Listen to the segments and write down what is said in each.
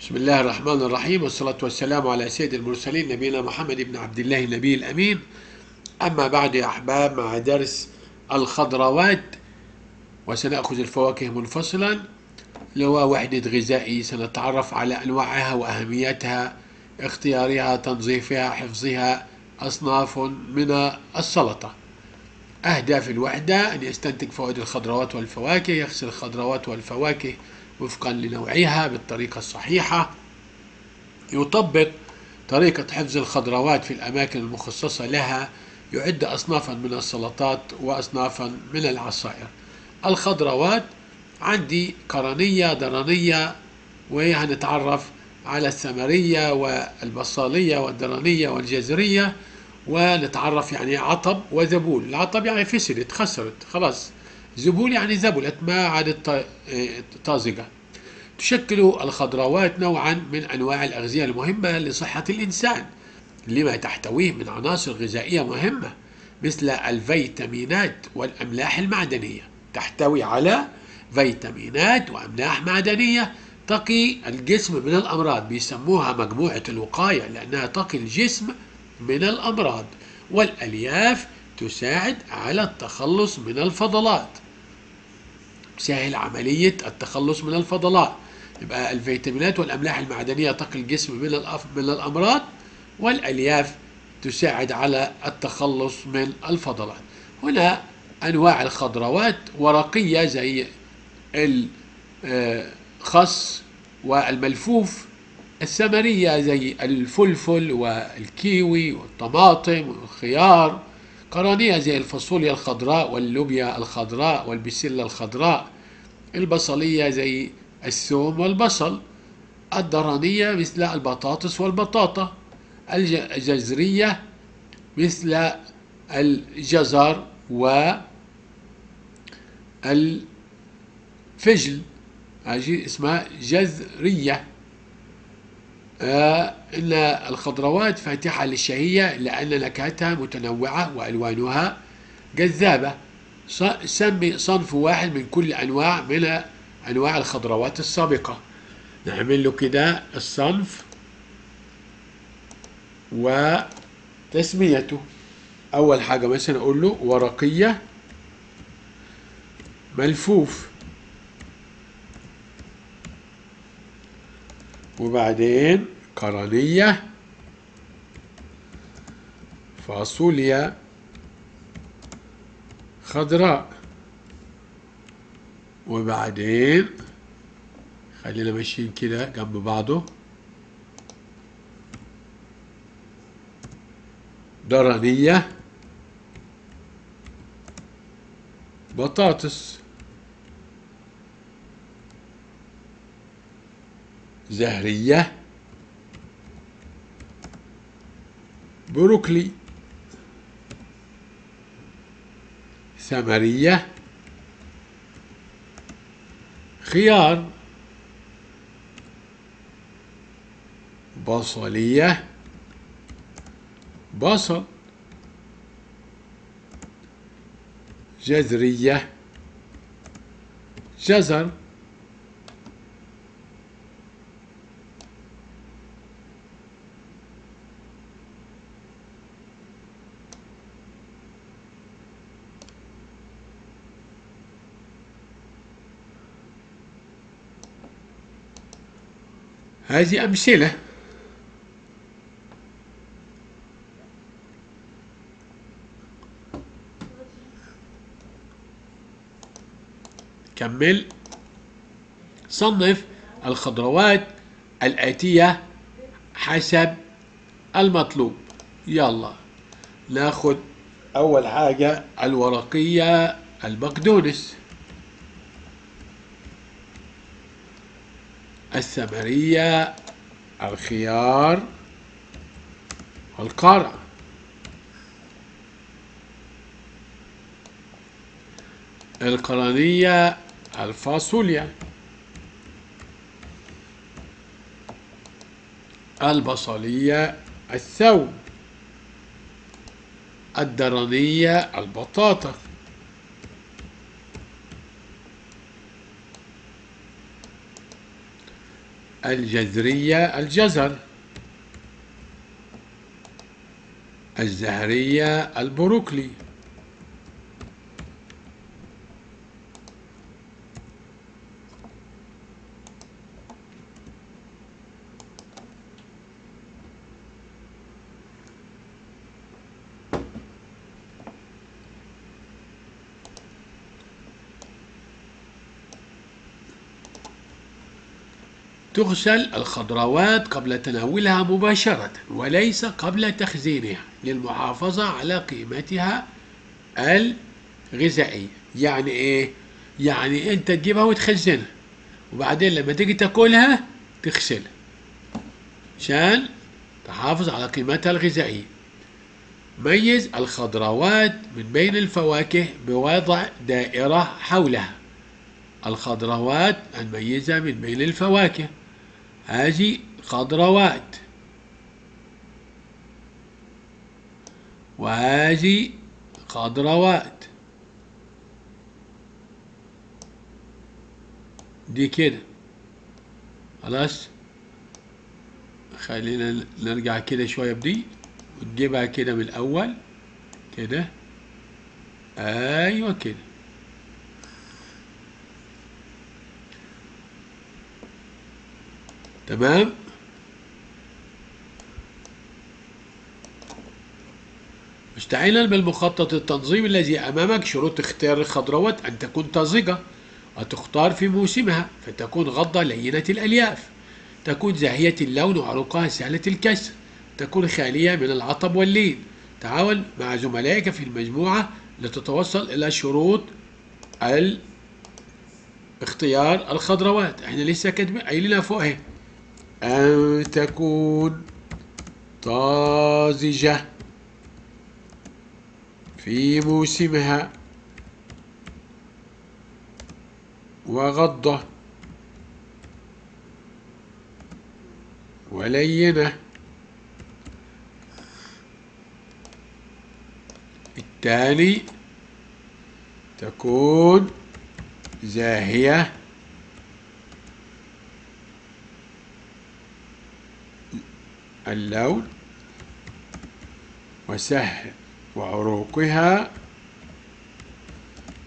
بسم الله الرحمن الرحيم والصلاة والسلام على سيد المرسلين نبينا محمد بن عبد الله النبي الأمين. أما بعد يا أحباب مع درس الخضروات وسنأخذ الفواكه منفصلا. هو وحدة غذائي سنتعرف على أنواعها وأهميتها اختيارها تنظيفها حفظها أصناف من السلطة. أهداف الوحدة أن يستنتج فوائد الخضروات والفواكه يغسل الخضروات والفواكه وفقا لنوعها بالطريقة الصحيحة. يطبق طريقة حفظ الخضروات في الأماكن المخصصة لها يعد أصنافا من السلطات وأصنافا من العصائر. الخضروات عندي قرنية درنية وهنتعرف على الثمرية والبصالية والدرنية والجزرية ونتعرف يعني عطب وذبول. العطب يعني فسدت خسرت خلاص. زبول يعني ذبلت ما عادت طازجة. تشكل الخضروات نوعا من أنواع الأغذية المهمة لصحة الإنسان لما تحتويه من عناصر غذائية مهمة مثل الفيتامينات والأملاح المعدنية. تحتوي على فيتامينات وأملاح معدنية تقي الجسم من الأمراض بيسموها مجموعة الوقاية لأنها تقي الجسم من الأمراض والألياف تساعد على التخلص من الفضلات. تسهل عملية التخلص من الفضلات. يبقى الفيتامينات والأملاح المعدنية تقي الجسم من من الأمراض والألياف تساعد على التخلص من الفضلات. هنا أنواع الخضروات ورقية زي الخس والملفوف الثمرية زي الفلفل والكيوي والطماطم والخيار قرنية زي الفاصوليا الخضراء واللوبيا الخضراء والبسلة الخضراء البصلية زي الثوم والبصل الدرانية مثل البطاطس والبطاطا الجزرية مثل الجزر والفجل هذه اسمها جزرية. آه إن الخضروات فاتحة للشهية لأن نكهتها متنوعة وألوانها جذابة. سمي صنف واحد من كل أنواع من أنواع الخضروات السابقة. نعمل له كده الصنف وتسميته. أول حاجة مثلا أقول له ورقية ملفوف. وبعدين قرنية فاصوليا خضراء. وبعدين خلينا ماشيين كده جنب بعضه. درنية بطاطس. زهرية. بروكلي. ثمرية. خيار. بصلية. بصل. جزرية جزر. هذه أمثلة. كمل. صنف الخضروات الآتية حسب المطلوب. يلا ناخد أول حاجة الورقية البقدونس الثمرية الخيار القرع القرنية الفاصوليا. البصلية الثوم. الدرنية البطاطا. الجذرية الجزر الزهرية البروكلي. تغسل الخضروات قبل تناولها مباشرة وليس قبل تخزينها للمحافظة على قيمتها الغذائية. يعني إيه؟ يعني أنت تجيبها وتخزنها وبعدين لما تيجي تاكلها تغسلها عشان تحافظ على قيمتها الغذائية. ميز الخضروات من بين الفواكه بوضع دائرة حولها. الخضروات الميزة من بين الفواكه. هذه خضروات. وهذه خضروات. دي كده. خلاص؟ خلينا نرجع كده شوية بدي. وتجيبها كده من الأول كده. أيوة كده. تمام؟ مستعينا بالمخطط التنظيم الذي أمامك. شروط اختيار الخضروات أن تكون طازجة. وتختار في موسمها فتكون غضة لينة الألياف. تكون زاهية اللون وعروقها سهلة الكسر. تكون خالية من العطب واللين تعاون مع زملائك في المجموعة لتتوصل إلى شروط اختيار الخضروات. إحنا لسه كاتبين قايلينها فوق اهي أن تكون طازجة في موسمها وغضة ولينة. التالي تكون زاهية. اللون وسهل وعروقها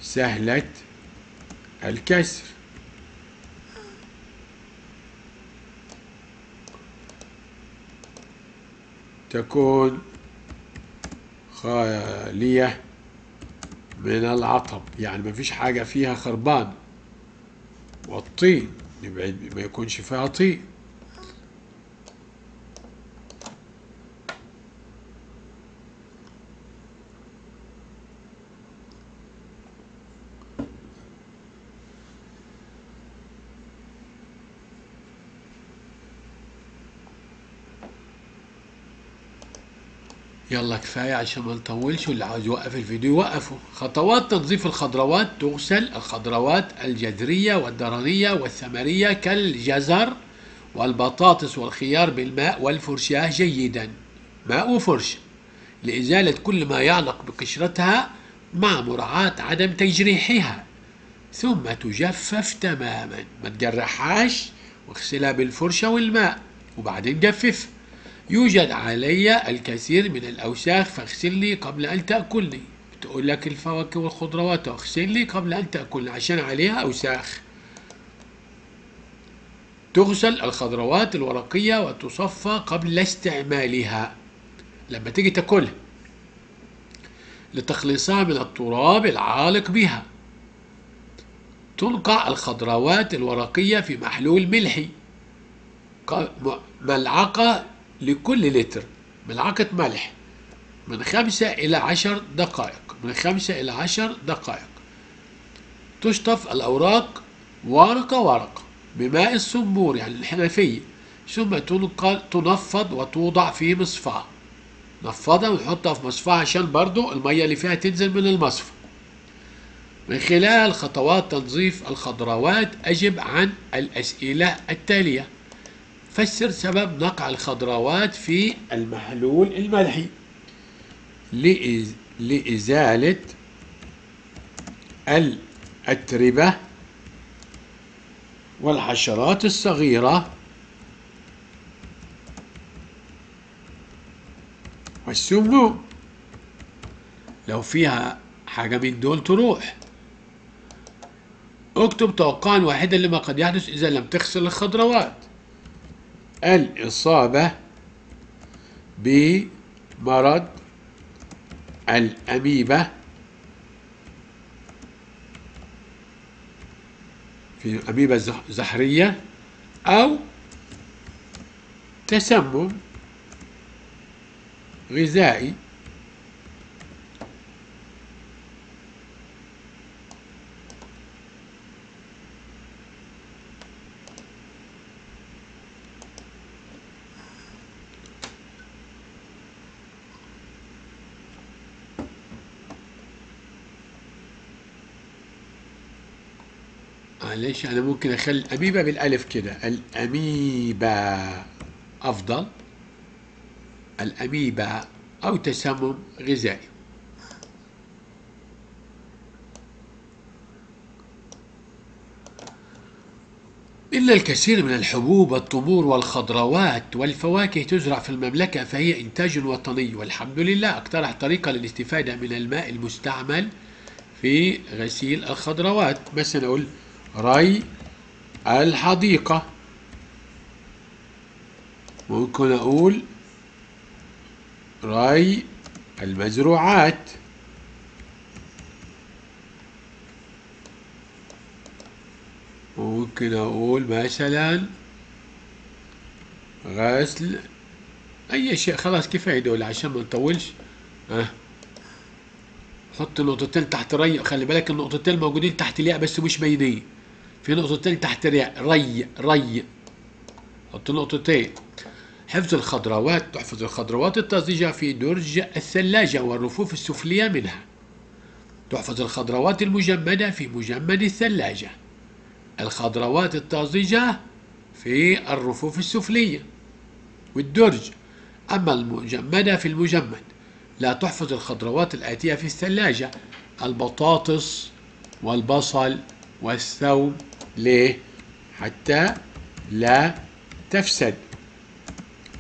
سهلة الكسر. تكون خالية من العطب يعني ما فيش حاجة فيها خربان. والطين نبعد ما يكونش فيها طين. يلا كفاية عشان ما نطولش واللي عاوز يوقف الفيديو يوقفه. خطوات تنظيف الخضروات تغسل الخضروات الجذرية والدرنية والثمرية كالجزر والبطاطس والخيار بالماء والفرشاة جيدا. ماء وفرشة لإزالة كل ما يعلق بقشرتها مع مراعاة عدم تجريحها. ثم تجفف تماما. ما تجرحهاش واغسلها بالفرشة والماء وبعدين جففها يوجد علي الكثير من الأوساخ فاغسلني قبل أن تأكلني. بتقول لك الفواكه والخضروات اغسلني قبل أن تأكلني عشان عليها أوساخ. تغسل الخضروات الورقية وتصفى قبل استعمالها. لما تيجي تاكلها. لتخليصها من التراب العالق بها. تنقع الخضروات الورقية في محلول ملحي. ملعقة لكل لتر ملعقة ملح من خمسة إلى عشر دقائق من خمسة إلى عشر دقائق. تشطف الأوراق ورقة ورقة بماء الصنبور يعني الحنفية ثم تنقل تنفض وتوضع في مصفاة نفضها ونحطها في مصفاة عشان برضو المية اللي فيها تنزل من المصفى. من خلال خطوات تنظيف الخضروات أجب عن الأسئلة التالية. فسر سبب نقع الخضروات في المحلول الملحي. لإزالة الأتربة والحشرات الصغيرة والسموم لو فيها حاجة من دول تروح. اكتب توقعا واحدا لما قد يحدث إذا لم تغسل الخضروات. الإصابة بمرض الأميبا في أميبا زح- زحرية أو تسمم غذائي. معلش أنا ممكن اخلي الاميبا بالألف كده. الاميبا أفضل. الاميبا أو تسمم غذائي. إن الكثير من الحبوب والتمور والخضروات والفواكه تزرع في المملكة فهي إنتاج وطني. والحمد لله أقترح طريقة للاستفادة من الماء المستعمل في غسيل الخضروات. مثلا أقول ري الحديقة. ممكن أقول ري المزروعات. ممكن أقول مثلا غسل أي شيء. خلاص كفاية دول عشان ما نطولش. أه. حط نقطتين تحت ري خلي بالك النقطتين موجودين تحت الياء بس مش باينين في نقطتين تحت الياء ري ري حط نقطتين. حفظ الخضروات تحفظ الخضروات الطازجة في درج الثلاجة والرفوف السفلية منها. تحفظ الخضروات المجمدة في مجمد الثلاجة. الخضروات الطازجة في الرفوف السفلية والدرج. أما المجمدة في المجمد لا تحفظ الخضروات الآتية في الثلاجة. البطاطس والبصل والثوم ليه؟ حتى لا تفسد.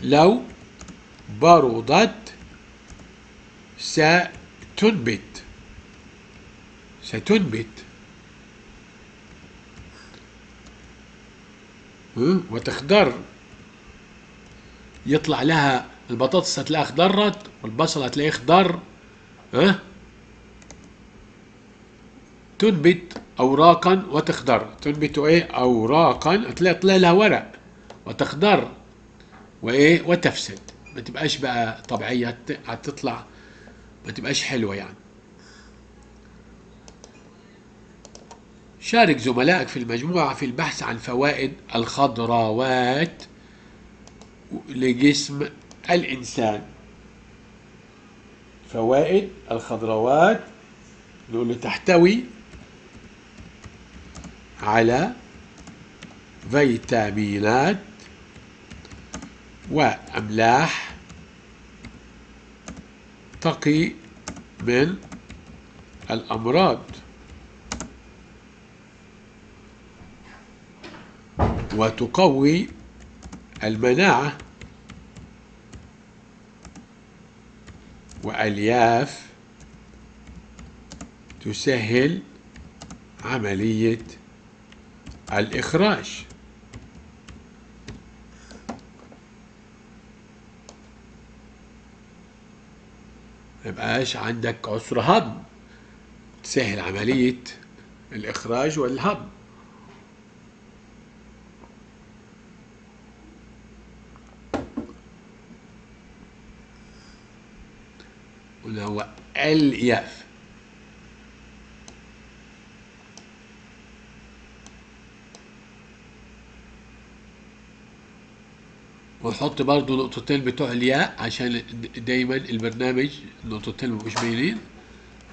لو بردت ستنبت. ستنبت؟ وتخضر. يطلع لها البطاطس هتلاقيها اخضرت والبصل هتلاقيه اخضر. ها؟ تنبت اوراقا وتخضر. تنبت إيه؟ اوراقا. هتلاقي طلع لها ورق وتخضر وإيه؟ وتفسد. ما تبقاش بقى طبيعية. هت- هتطلع ما تبقاش حلوة يعني. شارك زملائك في المجموعة في البحث عن فوائد الخضروات لجسم الإنسان. فوائد الخضروات له تحتوي على فيتامينات وأملاح تقي من الأمراض. وتقوي المناعة وألياف تسهل عملية الإخراج. ميبقاش عندك عسر هضم تسهل عملية الإخراج والهضم اللي هو الياف ونحط برضو نقطتين بتوع الياء عشان دايما البرنامج النقطتين مش باينين.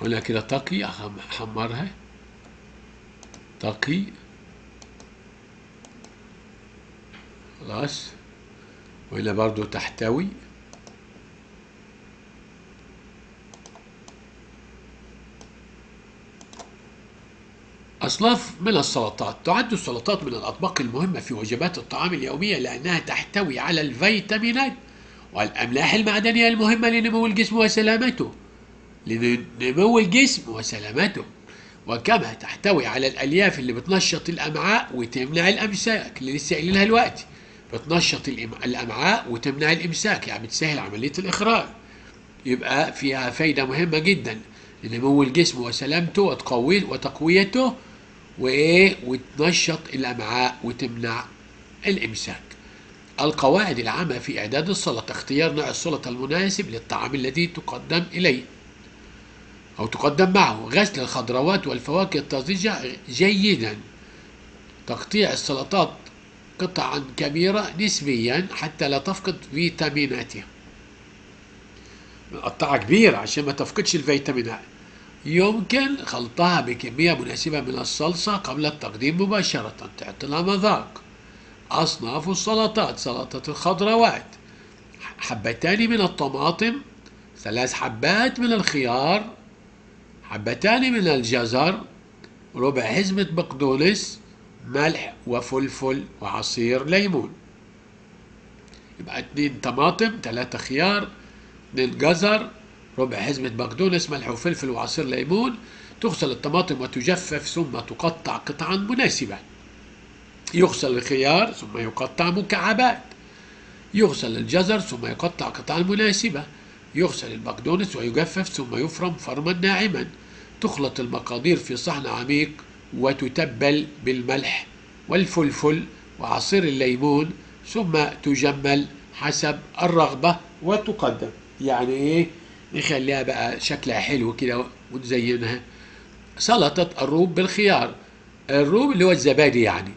هنا كده تقي أحمرها. تقي. خلاص. وهنا برضو تحتوي. أصناف من السلطات. تعد السلطات من الأطباق المهمة في وجبات الطعام اليومية لأنها تحتوي على الفيتامينات والأملاح المعدنية المهمة لنمو الجسم وسلامته. لنمو الجسم وسلامته. وكما تحتوي على الألياف اللي بتنشط الأمعاء وتمنع الأمساك. اللي لسه قايلينها دلوقتي. بتنشط الأمعاء وتمنع الإمساك. يعني بتسهل عملية الإخراج. يبقى فيها فايدة مهمة جدا. لنمو الجسم وسلامته وتقويته وإيه؟ وتنشط الأمعاء وتمنع الإمساك. القواعد العامة في إعداد السلطة اختيار نوع السلطة المناسب للطعام الذي تقدم إليه أو تقدم معه. غسل الخضروات والفواكه الطازجة جيدا. تقطيع السلطات قطعا كبيرة نسبيا حتى لا تفقد فيتاميناتها. قطعة كبيرة عشان ما تفقدش الفيتامينات. يمكن خلطها بكمية مناسبة من الصلصة قبل التقديم مباشرة تعطي لها مذاق. أصناف السلطات سلطة الخضروات حبتان من الطماطم ثلاث حبات من الخيار حبتان من الجزر ربع حزمة بقدونس ملح وفلفل وعصير ليمون. يبقى اتنين طماطم تلاتة خيار اتنين جزر ربع حزمة بقدونس ملح وفلفل وعصير ليمون. تغسل الطماطم وتجفف ثم تقطع قطعا مناسبة يغسل الخيار ثم يقطع مكعبات. يغسل الجزر ثم يقطع قطعا مناسبة. يغسل البقدونس ويجفف ثم يفرم فرما ناعما. تخلط المقادير في صحن عميق وتتبل بالملح والفلفل وعصير الليمون ثم تجمل حسب الرغبة وتقدم. يعني إيه؟ نخليها بقى شكلها حلو كده ونزينها سلطة الروب بالخيار. الروب اللي هو الزبادي يعني.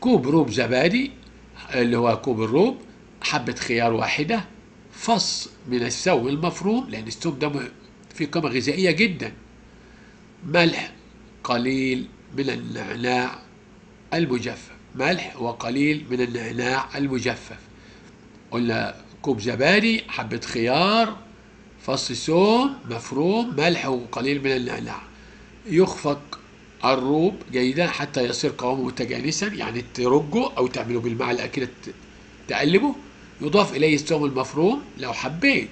كوب روب زبادي اللي هو كوب الروب حبة خيار واحدة فص من الثوم المفروم لأن الثوم ده فيه قيمة غذائية جدا. ملح قليل من النعناع المجفف. ملح وقليل من النعناع المجفف. قلنا كوب زبادي حبة خيار فص ثوم مفروم ملح وقليل من النعناع. يخفق الروب جيدا حتى يصير قوامه متجانسا يعني ترجه أو تعمله بالمعلقه كده تقلبه. يضاف إليه الثوم المفروم لو حبيت.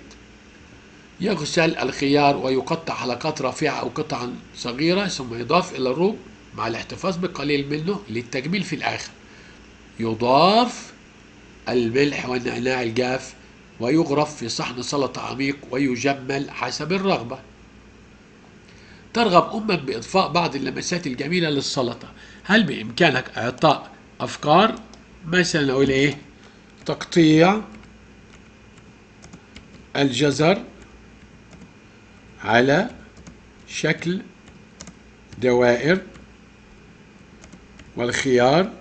يغسل الخيار ويقطع حلقات رفيعة أو قطعا صغيرة ثم يضاف إلى الروب مع الاحتفاظ بقليل منه للتجميل في الآخر. يضاف الملح والنعناع الجاف ويغرف في صحن سلطة عميق ويجمل حسب الرغبة. ترغب أمك بإضفاء بعض اللمسات الجميلة للسلطة. هل بإمكانك إعطاء أفكار؟ مثلا أقول إيه تقطيع الجزر على شكل دوائر والخيار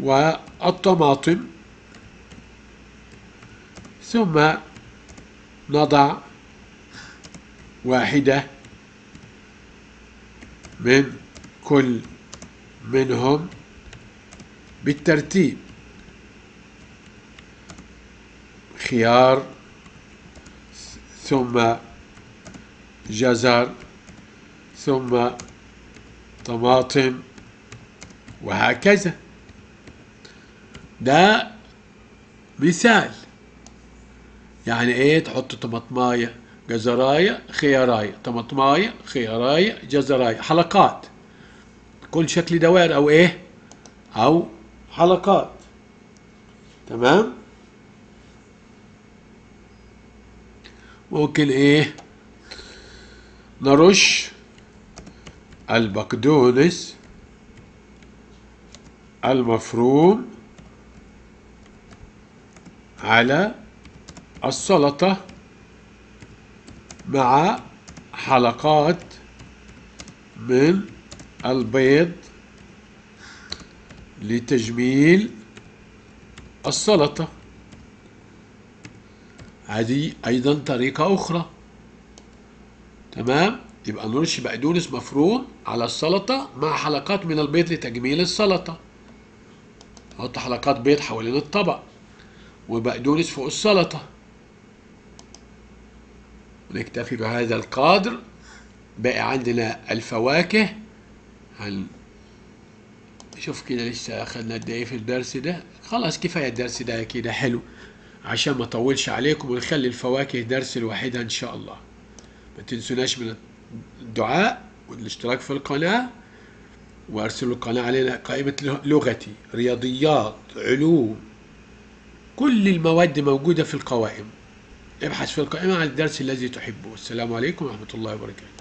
والطماطم. ثم نضع واحدة من كل منهم بالترتيب. خيار ثم جزر ثم طماطم وهكذا. ده مثال. يعني إيه؟ تحط طماطماية جزراية خياراية. طماطماية خياراية جزراية. حلقات. كل شكل دوائر أو إيه؟ أو حلقات. تمام؟ ممكن إيه؟ نرش البقدونس المفروم على السلطة مع حلقات من البيض لتجميل السلطة. هذه أيضا طريقة أخرى. تمام؟ يبقى نرش بقدونس مفروم على السلطة مع حلقات من البيض لتجميل السلطة. نحط حلقات بيض حوالين الطبق. وبقدونس فوق السلطة. ونكتفي بهذا القدر. باقي عندنا الفواكه. شوف كده لسه اخذنا قد إيه في الدرس ده. خلاص كفاية الدرس ده كده حلو عشان ما اطولش عليكم ونخلي الفواكه درس لوحدها إن شاء الله. ما تنسوناش من الدعاء والاشتراك في القناة. وأرسلوا القناة علينا قائمة لغتي رياضيات علوم كل المواد موجودة في القوائم. ابحث في القائمة عن الدرس الذي تحبه. السلام عليكم ورحمة الله وبركاته.